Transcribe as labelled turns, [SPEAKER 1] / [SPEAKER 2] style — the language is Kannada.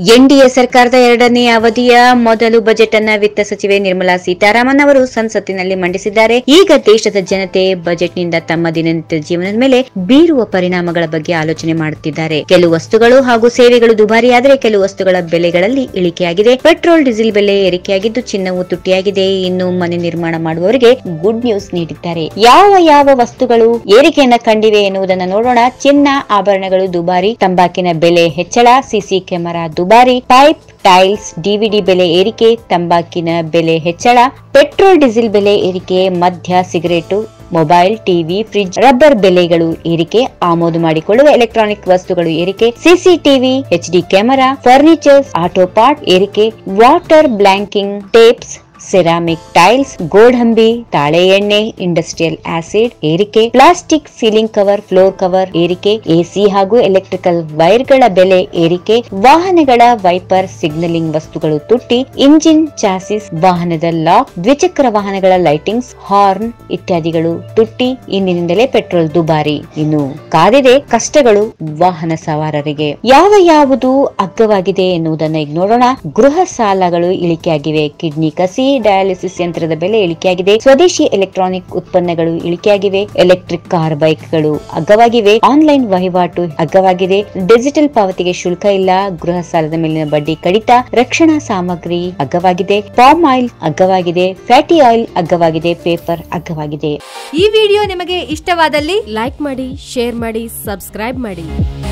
[SPEAKER 1] ಎನ್ಡಿಎ ಸರ್ಕಾರದ ಎರಡನೇ ಅವಧಿಯ ಮೊದಲು ಬಜೆಟ್ ಅನ್ನ ವಿತ್ತ ಸಚಿವೆ ನಿರ್ಮಲಾ ಸೀತಾರಾಮನ್ ಅವರು ಸಂಸತ್ತಿನಲ್ಲಿ ಮಂಡಿಸಿದ್ದಾರೆ. ಈಗ ದೇಶದ ಜನತೆ ಬಜೆಟ್ನಿಂದ ತಮ್ಮ ದಿನನಿತ್ಯ ಜೀವನದ ಮೇಲೆ ಬೀರುವ ಪರಿಣಾಮಗಳ ಬಗ್ಗೆ ಆಲೋಚನೆ ಮಾಡುತ್ತಿದ್ದಾರೆ. ಕೆಲವು ವಸ್ತುಗಳು ಹಾಗೂ ಸೇವೆಗಳು ದುಬಾರಿಯಾದರೆ ಕೆಲವು ವಸ್ತುಗಳ ಬೆಲೆಗಳಲ್ಲಿ ಇಳಿಕೆಯಾಗಿದೆ. ಪೆಟ್ರೋಲ್, ಡೀಸೆಲ್ ಬೆಲೆ ಏರಿಕೆಯಾಗಿದ್ದು ಚಿನ್ನವು ತುಟ್ಟಿಯಾಗಿದೆ. ಇನ್ನು ಮನೆ ನಿರ್ಮಾಣ ಮಾಡುವವರಿಗೆ ಗುಡ್ ನ್ಯೂಸ್ ನೀಡಿದ್ದಾರೆ. ಯಾವ ಯಾವ ವಸ್ತುಗಳು ಏರಿಕೆಯನ್ನ ಕಂಡಿವೆ ಎನ್ನುವುದನ್ನು ನೋಡೋಣ. ಚಿನ್ನ, ಆಭರಣಗಳು ದುಬಾರಿ. ತಂಬಾಕಿನ ಬೆಲೆ ಹೆಚ್ಚಳ. ಸಿಸಿ ಕ್ಯಾಮೆರಾ ದುಬಾರಿ. ಪೈಪ್ ಟೈಲ್ಸ್ ಡಿವಿಡಿ ಬೆಲೆ ಏರಿಕೆ, ತಂಬಾಕಿನ ಬೆಲೆ ಹೆಚ್ಚಳ ಪೆಟ್ರೋಲ್ ಡೀಸೆಲ್ ಬೆಲೆ ಏರಿಕೆ, ಮದ್ಯ, cigarette mobile TV fridge rubber ಬೆಲೆಗಳು ಏರಿಕೆ, ಆಮದು ಮಾಡಿಕೊಳ್ಳುವ ಎಲೆಕ್ಟ್ರಾನಿಕ್ ವಸ್ತುಗಳು ಏರಿಕೆ CCTV HD camera furnitures auto part ಏರಿಕೆ water blanking tapes ceramic tiles ಗೋಡಂಬಿ ತಾಳೆ ಎಣ್ಣೆ ಇಂಡಸ್ಟ್ರಿಯಲ್ ಆಸಿಡ್ ಏರಿಕೆ plastic ceiling cover floor cover ಏರಿಕೆ ಎಸಿ ಹಾಗೂ ಎಲೆಕ್ಟ್ರಿಕಲ್ ವೈರ್ಗಳ ಬೆಲೆ ಏರಿಕೆ ವಾಹನಗಳ ವೈಪರ್ ಸಿಗ್ನಲಿಂಗ್ ವಸ್ತುಗಳು ತುಟ್ಟಿ ಇಂಜಿನ್ ಚಾಸಿಸ್ ವಾಹನದ ಲಾಕ್ ದ್ವಿಚಕ್ರ ವಾಹನಗಳ ಲೈಟಿಂಗ್ಸ್ ಹಾರ್ನ್ ಇತ್ಯಾದಿಗಳು ತುಟ್ಟಿ, ಇಂದಿನಿಂದಲೇ ಪೆಟ್ರೋಲ್ ದುಬಾರಿ. ಇನ್ನು ಕಾದಿದೆ ಕಷ್ಟಗಳು ವಾಹನ ಸವಾರರಿಗೆ. ಯಾವ ಯಾವುದು ಅಗ್ಗವಾಗಿದೆ ಎನ್ನುವುದನ್ನ ಈಗ ನೋಡೋಣ. ಗೃಹ ಸಾಲಗಳು ಇಳಿಕೆಯಾಗಿವೆ. ಕಿಡ್ನಿ ಕಸಿ ಡಯಾಲಿಸಿಸ್ ಯಂತ್ರದ ಬೆಲೆ ಇಳಿಕೆಯಾಗಿದೆ. ಸ್ವದೇಶಿ ಎಲೆಕ್ಟ್ರಾನಿಕ್ ಉತ್ಪನ್ನಗಳು ಇಳಿಕೆಯಾಗಿವೆ. ಎಲೆಕ್ಟ್ರಿಕ್ ಕಾರ್ ಬೈಕ್ಗಳು ಅಗ್ಗವಾಗಿವೆ. ಆನ್ಲೈನ್ ವಹಿವಾಟು ಅಗ್ಗವಾಗಿದೆ. ಡಿಜಿಟಲ್ ಪಾವತಿಗೆ ಶುಲ್ಕ ಇಲ್ಲ. ಗೃಹ ಸಾಲದ ಮೇಲಿನ ಬಡ್ಡಿ ಕಡಿತ. ರಕ್ಷಣಾ ಸಾಮಗ್ರಿ ಅಗ್ಗವಾಗಿದೆ. ಪಾಮ್ ಆಯಿಲ್ ಅಗ್ಗವಾಗಿದೆ. ಫ್ಯಾಟಿ ಆಯಿಲ್ ಅಗ್ಗವಾಗಿದೆ. ಪೇಪರ್ ಅಗ್ಗವಾಗಿದೆ.
[SPEAKER 2] ಈ ವಿಡಿಯೋ ನಿಮಗೆ ಇಷ್ಟವಾದಲ್ಲಿ
[SPEAKER 3] ಲೈಕ್ ಮಾಡಿ, ಶೇರ್ ಮಾಡಿ, ಸಬ್ಸ್ಕ್ರೈಬ್ ಮಾಡಿ.